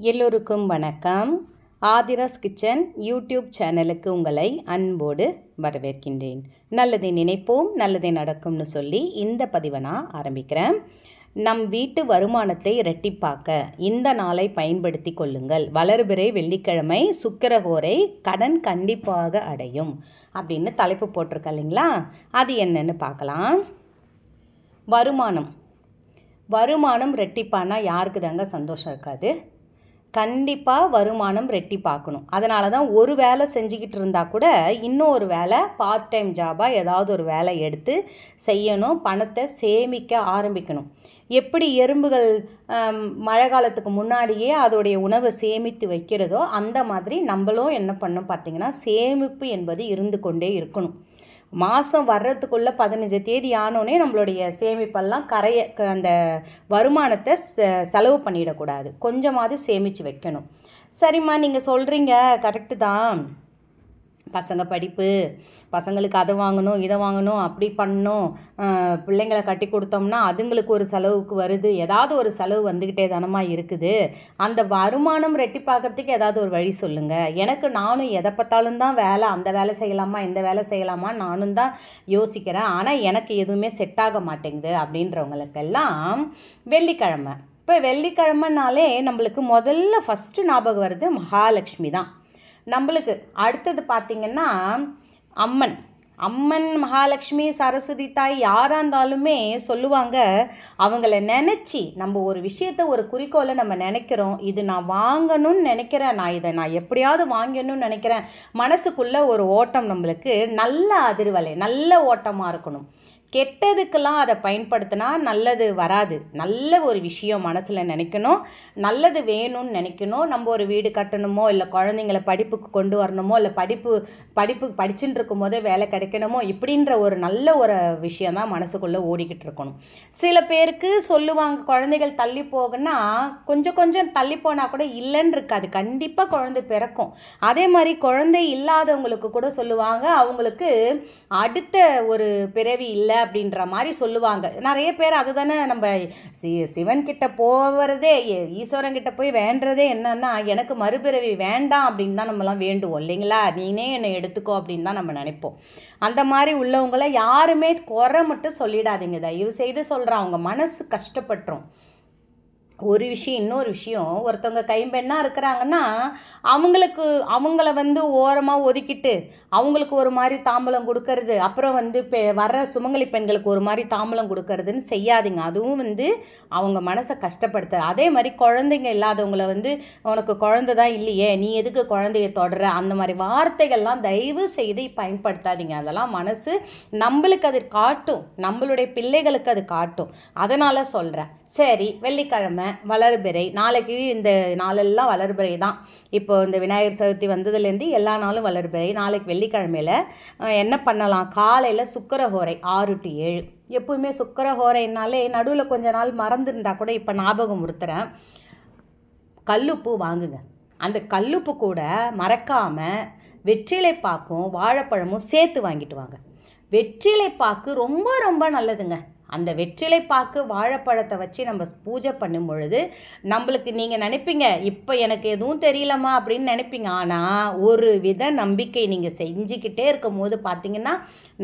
எல்லோருக்கும் வணக்கம். Aadhira's kitchen YouTube சேனலுக்கு உங்களை அன்போடு வரவேற்கின்றேன். நல்லதை நினைப்போம் நல்லதை நடக்கும்னு சொல்லி இந்த பதிவை நான் ஆரம்பிக்கிறேன். நம் வீட்டு வருமானத்தை இரட்டிப்பாக்க இந்த நாளை பயன்படுத்தி கொள்ளுங்கள். வளர்பிறை வெள்ளிக்கிழமை சுக்கிரகோரை கடன் கண்டிப்பாக அடையும் அப்படின்னு தலைப்பு போட்டிருக்க இல்லைங்களா? அது என்னன்னு பார்க்கலாம். வருமானம். வருமானம் ரெட்டிப்பானா யாருக்கு தாங்க சந்தோஷம் இருக்காது? கண்டிப்பாக வருமானம் ரெட்டி பார்க்கணும். அதனால தான் ஒரு வேலை செஞ்சுக்கிட்டு இருந்தால் கூட இன்னும் ஒரு வேலை பார்ட் டைம் ஜாபாக ஏதாவது ஒரு வேலை எடுத்து செய்யணும் பணத்தை சேமிக்க ஆரம்பிக்கணும். எப்படி எறும்புகள் மழை காலத்துக்கு முன்னாடியே அதோடைய உணவை சேமித்து வைக்கிறதோ அந்த மாதிரி நம்மளும் என்ன பண்ணணும் பார்த்திங்கன்னா சேமிப்பு என்பது இருந்து கொண்டே இருக்கணும். மாதம் வர்றதுக்குள்ளே பதினஞ்சு தேதி ஆனோடனே நம்மளுடைய சேமிப்பெல்லாம் கரைய க- அந்த வருமானத்தை செலவு பண்ணிடக்கூடாது. கொஞ்சமாவது சேமித்து வைக்கணும். சரிம்மா நீங்கள் சொல்கிறீங்க கரெக்டு தான். பசங்க படிப்பு பசங்களுக்கு அதை வாங்கணும் இதை வாங்கணும் அப்படி பண்ணணும் பிள்ளைங்களை கட்டி கொடுத்தோம்னா அதுங்களுக்கு ஒரு செலவுக்கு வருது. ஏதாவது ஒரு செலவு வந்துக்கிட்டே தானமா இருக்குது. அந்த வருமானம் ரெட்டிப்பாக்கிறதுக்கு ஏதாவது ஒரு வழி சொல்லுங்கள் எனக்கு நானும் எதை பார்த்தாலும் தான் வேலை அந்த வேலை செய்யலாமா இந்த வேலை செய்யலாமா நானும் தான் யோசிக்கிறேன். ஆனால் எனக்கு எதுவுமே செட் ஆக மாட்டேங்குது அப்படின்றவங்களுக்கெல்லாம் வெள்ளிக்கிழமை. இப்போ வெள்ளிக்கிழமைனாலே நம்மளுக்கு முதல்ல ஃபஸ்ட்டு ஞாபகம் வருது மகாலட்சுமி தான். நம்மளுக்கு அடுத்தது பார்த்திங்கன்னா அம்மன். அம்மன் மகாலட்சுமி சரஸ்வதி தாய் யாராக இருந்தாலுமே சொல்லுவாங்க அவங்கள நினச்சி நம்ம ஒரு விஷயத்த ஒரு குறிக்கோளை நம்ம நினைக்கிறோம். இது நான் வாங்கணும்னு நினைக்கிறேன். நான் இதை நான் எப்படியாவது வாங்கணும்னு நினைக்கிறேன். மனசுக்குள்ளே ஒரு ஓட்டம் நம்மளுக்கு நல்ல அதிர்வலை நல்ல ஓட்டமாக இருக்கணும். கெட்டதுக்கெல்லாம் அதை பயன்படுத்தினா நல்லது வராது. நல்ல ஒரு விஷயம் மனசில் நினைக்கணும். நல்லது வேணும்னு நினைக்கணும். நம்ம ஒரு வீடு கட்டணுமோ இல்லை குழந்தைங்கள படிப்புக்கு கொண்டு வரணுமோ இல்லை படிப்பு படிப்பு படிச்சுட்டு இருக்கும் போதே வேலை கிடைக்கணுமோ இப்படின்ற ஒரு நல்ல ஒரு விஷயம் தான் மனசுக்குள்ளே ஓடிக்கிட்டு இருக்கணும். சில பேருக்கு சொல்லுவாங்க குழந்தைகள் தள்ளி போகுன்னா கொஞ்சம் கொஞ்சம் தள்ளி போனால் கூட இல்லைன்னு இருக்காது. கண்டிப்பாக குழந்தை பிறக்கும். அதே மாதிரி குழந்தை இல்லாதவங்களுக்கு கூட சொல்லுவாங்க அவங்களுக்கு அடுத்த ஒரு பிறவி இல்லை அப்படின்ற மாதிரி சொல்லுவாங்க. நிறைய பேர் அதுதானே நம்ம சி சிவன் கிட்ட போகிறதே ஈஸ்வரன் கிட்ட போய் வேண்டுறதே என்னன்னா எனக்கு மறுபிறவி வேண்டாம் அப்படின்னு தான் நம்மலாம் வேண்டுவோம் இல்லைங்களா? நீனே என்னை எடுத்துக்கோ அப்படின்னு தான் நம்ம நினைப்போம். அந்த மாதிரி உள்ளவங்கள யாருமே குறை மட்டும் சொல்லிடாதீங்க. தயவு செய்து சொல்கிறான் அவங்க மனசு கஷ்டப்பட்டுரும். ஒரு விஷயம் இன்னொரு விஷயம் ஒருத்தவங்க கைம்பெண்ணாக இருக்கிறாங்கன்னா அவங்களுக்கு அவங்கள வந்து ஓரமாக ஒதுக்கிட்டு அவங்களுக்கு ஒரு மாதிரி தாம்பலம் கொடுக்கறது அப்புறம் வந்து பெ வர சுமங்கலி பெண்களுக்கு ஒரு மாதிரி தாம்பலம் கொடுக்கறதுன்னு செய்யாதீங்க. அதுவும் வந்து அவங்க மனசை கஷ்டப்படுத்த அதே மாதிரி குழந்தைங்க இல்லாதவங்கள வந்து உனக்கு குழந்தை தான் இல்லையே நீ எதுக்கு குழந்தைய தொடர? அந்த மாதிரி வார்த்தைகள்லாம் தயவு செய்து பயன்படுத்தாதீங்க. அதெல்லாம் மனசு நம்மளுக்கு அது காட்டும். நம்மளுடைய பிள்ளைகளுக்கு அது காட்டும். அதனால் சொல்கிறேன் சரி வெள்ளிக்கிழமை வளர்பிறை. நாளைக்கு இந்த நாளெல்லாம் வளர்பிறை தான். இப்போ இந்த விநாயகர் சதுர்த்தி வந்ததுலேருந்து எல்லா நாளும் வளர்பிறை. நாளைக்கு வெள்ளிக்கிழமையில என்ன பண்ணலாம்? காலையில் சுக்கரஹோரை ஆறு டு ஏழு. எப்பவுமே சுக்கரஹோரைனாலே நடுவில் கொஞ்ச நாள் மறந்துருந்தா கூட இப்போ ஞாபகம் உறுத்துறேன். கல்லுப்பு வாங்குங்க. அந்த கல்லுப்பு கூட மறக்காமல் வெற்றிலை பாக்கும் வாழைப்பழமும் சேர்த்து வாங்கிட்டு வாங்க. வெற்றிலை பாக்கு ரொம்ப ரொம்ப நல்லதுங்க. அந்த வெற்றிலை பாக்கு வாழைப்பழத்தை வச்சு நம்ம பூஜை பண்ணும் பொழுது நம்மளுக்கு நீங்கள் நினைப்பீங்க இப்போ எனக்கு எதுவும் தெரியலம்மா அப்படின்னு நினைப்பீங்க. ஆனால் ஒரு வித நம்பிக்கை நீங்கள் செஞ்சுக்கிட்டே இருக்கும் போது பார்த்தீங்கன்னா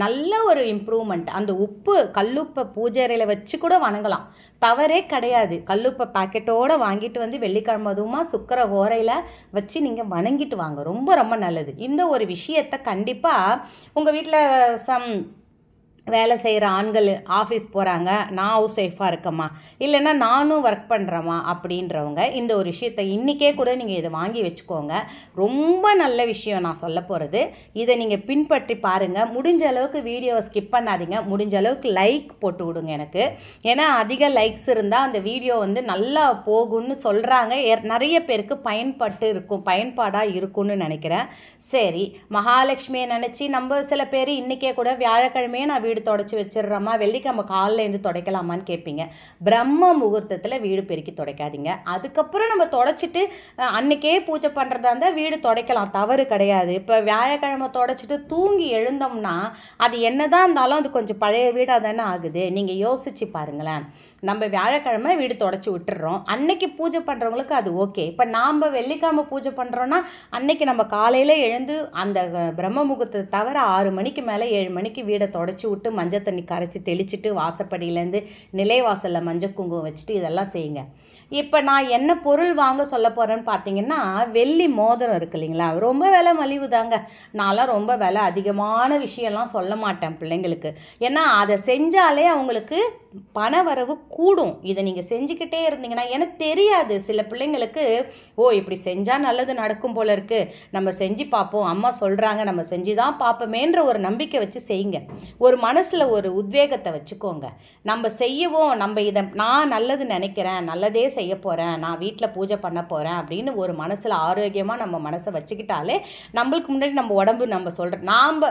நல்ல ஒரு இம்ப்ரூவ்மெண்ட் அந்த உப்பு கல்லுப்பை பூஜை அறையில் வச்சு கூட வணங்கலாம். தவறே கிடையாது. கல்லுப்பை பாக்கெட்டோடு வாங்கிட்டு வந்து வெள்ளிக்கிழமை அதுவுமா சுக்கர ஓரையில் வச்சு நீங்கள் வணங்கிட்டு வாங்க. ரொம்ப ரொம்ப நல்லது. இந்த ஒரு விஷயத்தை கண்டிப்பாக உங்கள் வீட்டில் சம் வேலை செய்கிற ஆண்கள் ஆஃபீஸ் போகிறாங்க நான் ஹவுஸ் ஒய்ஃபாக இருக்கேம்மா. இல்லைன்னா நானும் ஒர்க் பண்ணுறேம்மா அப்படின்றவங்க இந்த ஒரு விஷயத்தை இன்றைக்கே கூட நீங்கள் இதை வாங்கி வச்சுக்கோங்க. ரொம்ப நல்ல விஷயம் நான் சொல்ல போகிறது இதை நீங்கள் பின்பற்றி பாருங்கள் முடிஞ்ச அளவுக்கு வீடியோவை ஸ்கிப் பண்ணாதீங்க. முடிஞ்ச அளவுக்கு லைக் போட்டு விடுங்க எனக்கு. ஏன்னா அதிக லைக்ஸ் இருந்தால் அந்த வீடியோ வந்து நல்லா போகும்னு சொல்கிறாங்க நிறைய பேருக்கு பயன்பட்டு இருக்கும் பயன்பாடாக இருக்கும்னு நினைக்கிறேன். சரி மகாலட்சுமியை நினச்சி நம்ம சில பேர் இன்றைக்கே கூட வியாழக்கிழமையே நான் வீடு தொடச்சி வச்சிடுறோமா? வெள்ளிக்கிழமை காலைல இருந்து துடைக்கலாமான்னு கேட்பீங்க. பிரம்ம முகூர்த்தத்தில் வீடு பெருக்கி துடைக்காதீங்க. அதுக்கப்புறம் நம்ம தொடச்சிட்டு அன்றைக்கே அன்னைக்கே பூஜை பண்ணுறதா இருந்தால் வீடு துடைக்கலாம். தவறு கிடையாது. இப்போ வியாழக்கிழமை தொடச்சிட்டு தூங்கி எழுந்தோம்னா அது என்னதான் இருந்தாலும் அது கொஞ்சம் பழைய வீடாக தானே ஆகுது. நீங்கள் யோசிச்சு பாருங்களேன். நம்ம வியாழக்கிழமை வீடு தொடச்சி விட்டுறோம். அன்னைக்கு பூஜை பண்ணுறவங்களுக்கு அது ஓகே இப்போ நாம் வெள்ளிக்கிழமை பூஜை பண்ணுறோன்னா அன்னைக்கு நம்ம காலையில் எழுந்து அந்த பிரம்ம முகூர்த்தத்தை தவிர ஆறு மணிக்கு மேலே ஏழு மணிக்கு வீடை தொடச்சி விட்டு மஞ்சள் தண்ணி கரைச்சி தெளிச்சிட்டு வாசப்படியிலேருந்து நிலைவாசலில் மஞ்சள் குங்குமம் வச்சுட்டு இதெல்லாம் செய்யுங்க. இப்போ நான் என்ன பொருள் வாங்க சொல்ல போகிறேன்னு பார்த்தீங்கன்னா வெள்ளி மோதிரம் இருக்கு இல்லைங்களா? ரொம்ப விலை மலிவு தாங்க நான்லாம் ரொம்ப விலை அதிகமான விஷயம்லாம் சொல்ல மாட்டேன் பிள்ளைங்களுக்கு. ஏன்னா அதை செஞ்சாலே அவங்களுக்கு பண வரவு கூடும். இதை நீங்கள் செஞ்சுக்கிட்டே இருந்தீங்கன்னா எனக்கு தெரியாது. சில பிள்ளைங்களுக்கு ஓ இப்படி செஞ்சால் நல்லது நடக்கும் போல இருக்குது நம்ம செஞ்சு பார்ப்போம். அம்மா சொல்கிறாங்க நம்ம செஞ்சு தான் பார்ப்போமேன்ற ஒரு நம்பிக்கை வச்சு செய்யுங்க. ஒரு மனசில் ஒரு உத்வேகத்தை வச்சுக்கோங்க. நம்ம செய்யவும் நம்ம இதை நான் நல்லது நினைக்கிறேன் நல்லதே செய்ய போகிறேன் நான் வீட்டில் பூஜை பண்ண போகிறேன் அப்படின்னு ஒரு மனசில் ஆரோக்கியமாக நம்ம மனசை வச்சுக்கிட்டாலே நம்மளுக்கு முன்னாடி நம்ம உடம்பு நம்ம சொல்கிற நாம்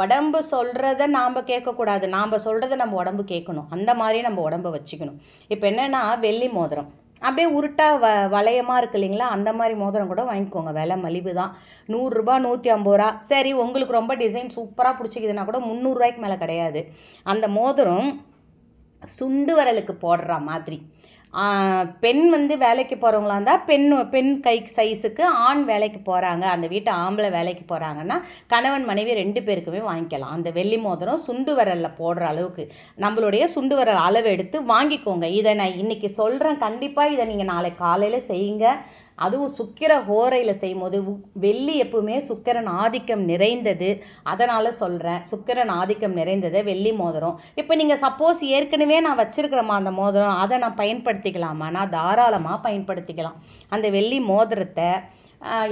உடம்பு சொல்கிறத நாம் கேட்கக்கூடாது. நாம் சொல்கிறத நம்ம உடம்பு கேட்கணும். அந்த மாதிரி நம்ம உடம்ப வச்சுக்கணும். இப்போ என்னென்னா வெள்ளி மோதிரம். அப்படியே உருட்டா வ வளையமாக இருக்கு இல்லைங்களா? அந்த மாதிரி மோதிரம் கூட வாங்கிக்கோங்க. விலை மலிவு தான். நூறுரூபா நூற்றி ஐம்பது ரூபா. சரி உங்களுக்கு ரொம்ப டிசைன் சூப்பராக பிடிச்சிக்குதுன்னா கூட முந்நூறுரூவாய்க்கு மேலே கிடையாது. அந்த மோதிரம் சுண்டு வரலுக்கு போடுற மாதிரி. பெண் வந்து வேலைக்கு போகிறவங்களா இருந்தால் பெண் பெண் கை சைஸுக்கு ஆண் வேலைக்கு போகிறாங்க அந்த வீட்டு ஆம்பளை வேலைக்கு போகிறாங்கன்னா கணவன் மனைவி ரெண்டு பேருக்குமே வாங்கிக்கலாம். அந்த வெள்ளி மோதிரம் சுண்டு விரலில் போடுற அளவுக்கு. நம்மளுடைய சுண்டு விரல் அளவு எடுத்து வாங்கிக்கோங்க. இதை நான் இன்னைக்கு சொல்கிறேன் கண்டிப்பாக இதை நீங்கள் நாளை காலையில் செய்யுங்க. அதுவும் சுக்கிர ஹோரையில் செய்யும்போது வெள்ளி எப்பவுமே சுக்கிரன் ஆதிக்கம் நிறைந்தது. அதனால் சொல்கிறேன் சுக்கிரன் ஆதிக்கம் நிறைந்தது வெள்ளி மோதிரம். இப்போ நீங்கள் சப்போஸ் ஏற்கனவே நான் வச்சிருக்கிறேம்மா அந்த மோதிரம் அதை நான் பயன்படுத்திக்கலாமா? நான் தாராளமாக பயன்படுத்திக்கலாம். அந்த வெள்ளி மோதிரத்தை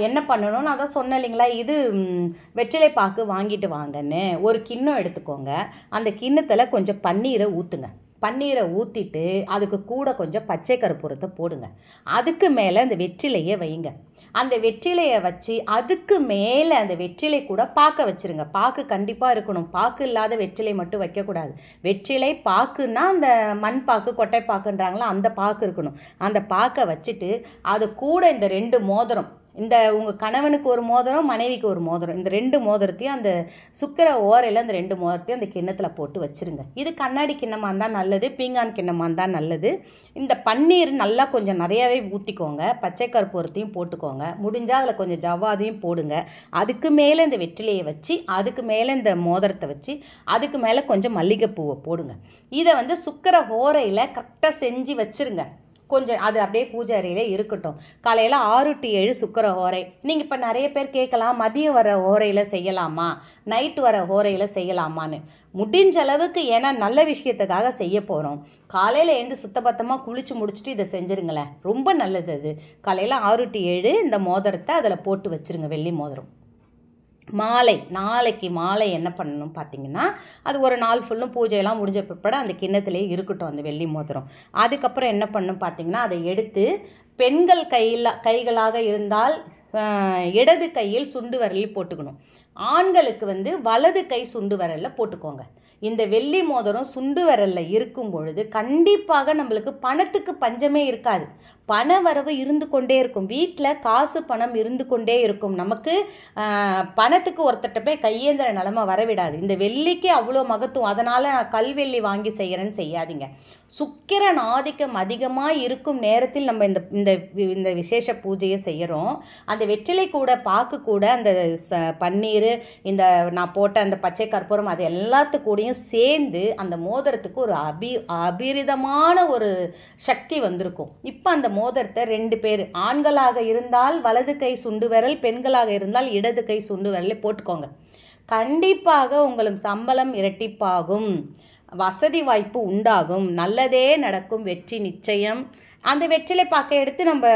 என்ன பண்ணணும்னு அதான் சொன்னேன் இல்லைங்களா? இது வெற்றிலை பாக்கு வாங்கிட்டு வாங்கன்னு ஒரு கிண்ணம் எடுத்துக்கோங்க. அந்த கிண்ணத்தில் கொஞ்சம் பன்னீரை ஊற்றுங்க பன்னீரை ஊற்றிட்டு அதுக்கு கூட கொஞ்சம் பச்சை கருப்பூரத்தை போடுங்க. அதுக்கு மேலே அந்த வெற்றிலையை வைங்க. அந்த வெற்றிலையை வச்சு அதுக்கு மேலே அந்த வெற்றிலை கூட பாக்க வச்சிருங்க. பாக்கு கண்டிப்பாக இருக்கணும். பாக்கு இல்லாத வெற்றிலை மட்டும் வைக்கக்கூடாது. வெற்றிலை பாக்குன்னா அந்த மண் பாக்கு கொட்டை பாக்குன்றாங்களா அந்த பாக்கு இருக்கணும். அந்த பாக்கை வச்சுட்டு அது கூட இந்த ரெண்டு மோதிரம் இந்த உங்கள் கணவனுக்கு ஒரு மோதிரம் மனைவிக்கு ஒரு மோதிரம். இந்த ரெண்டு மோதிரத்தையும் அந்த சுக்கிர ஓரையில் அந்த ரெண்டு மோதிரத்தையும் அந்த கிண்ணத்தில் போட்டு வச்சிருங்க. இது கண்ணாடி கிண்ணமாக இருந்தால் நல்லது பீங்கான் கிண்ணமாக இருந்தால் நல்லது. இந்த பன்னீர் நல்லா கொஞ்சம் நிறையாவே ஊற்றிக்கோங்க பச்சை கற்பூரத்தையும் போட்டுக்கோங்க. முடிஞ்சால் அதில் கொஞ்சம் ஜவ்வாதையும் போடுங்க. அதுக்கு மேலே இந்த வெற்றிலையை வச்சு அதுக்கு மேலே இந்த மோதிரத்தை வச்சு அதுக்கு மேலே கொஞ்சம் மல்லிகைப்பூவை போடுங்க. இதை வந்து சுக்கர ஓரையில் கரெக்டாக செஞ்சு வச்சுருங்க. கொஞ்சம் அது அப்படியே பூஜை அறையிலே இருக்கட்டும். காலையில் ஆறு டு ஏழு சுக்கர ஓரை. நீங்கள் இப்போ நிறைய பேர் கேட்கலாம் மதியம் வர ஓரையில் செய்யலாமா? நைட்டு வர ஓரையில் செய்யலாமான்னு. முடிஞ்ச அளவுக்கு ஏன்னா நல்ல விஷயத்துக்காக செய்ய போகிறோம் காலையில் எழுந்து சுத்தபத்தமாக குளித்து முடிச்சுட்டு இதை செஞ்சுருங்களேன். ரொம்ப நல்லது அது. காலையில் ஆறு டு ஏழு இந்த மோதிரத்தை அதில் போட்டு வச்சிருங்க வெள்ளி மோதிரம். மாலை நாளைக்கு மாலை என்ன பண்ணணும் பார்த்தீங்கன்னா அது ஒரு நாள் ஃபுல்லும் பூஜையெல்லாம் முடிஞ்ச பிற்பாடு அந்த கிண்ணத்துலேயே இருக்கட்டும் அந்த வெள்ளி மோதிரம். அதுக்கப்புறம் என்ன பண்ணணும் பார்த்தீங்கன்னா அதை எடுத்து பெண்கள் கையில் கைகளாக இருந்தால் இடது கையில் சுண்டு விரலில் போட்டுக்கணும். ஆண்களுக்கு வந்து வலது கை சுண்டு வரலில் போட்டுக்கோங்க. இந்த வெள்ளி மோதிரம் சுண்டு விரல்ல இருக்கும் பொழுது கண்டிப்பாக நம்மளுக்கு பணத்துக்கு பஞ்சமே இருக்காது. பண வரவு இருந்து கொண்டே இருக்கும். வீட்டில் காசு பணம் இருந்து கொண்டே இருக்கும். நமக்கு பணத்துக்கு ஒருத்தட்ட போய் கையேந்திர நிலமை வரவிடாது. இந்த வெள்ளிக்கு அவ்வளோ மகத்துவம். அதனால் நான் கல்வெள்ளி வாங்கி செய்கிறேன்னு செய்யாதீங்க. சுக்கிரன் ஆதிக்கம் அதிகமாக இருக்கும் நேரத்தில் நம்ம இந்த இந்த வி- இந்த விசேஷ பூஜையை செய்கிறோம் அந்த வெற்றிலை கூட பாக்கு கூட அந்த ச பன்னீர் இந்த நான் போட்ட அந்த பச்சை கற்பூரம் அது எல்லாத்து கூடயும் சேர்ந்து அந்த மோதிரத்துக்கு ஒரு அபி அபிரிதமான ஒரு சக்தி வந்திருக்கும். இப்போ அந்த மோதிரத்தை ரெண்டு பேர் ஆண்களாக இருந்தால் வலது கை சுண்டு விரல் பெண்களாக இருந்தால் இடது கை சுண்டு விரலை போட்டுக்கோங்க. கண்டிப்பாக உங்களும் சம்பளம் இரட்டிப்பாகும். வசதி வாய்ப்பு உண்டாகும். நல்லதே நடக்கும். வெற்றி நிச்சயம். அந்த வெற்றிலை பார்க்க எடுத்து நம்ம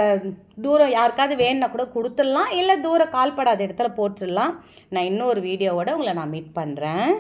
தூரம் யாருக்காவது வேணும்னா கூட கொடுத்துடலாம். இல்லை தூரம் கால்படாத இடத்துல போட்டுடலாம். நான் இன்னொரு வீடியோவோட உங்களை நான் மீட் பண்ணுறேன்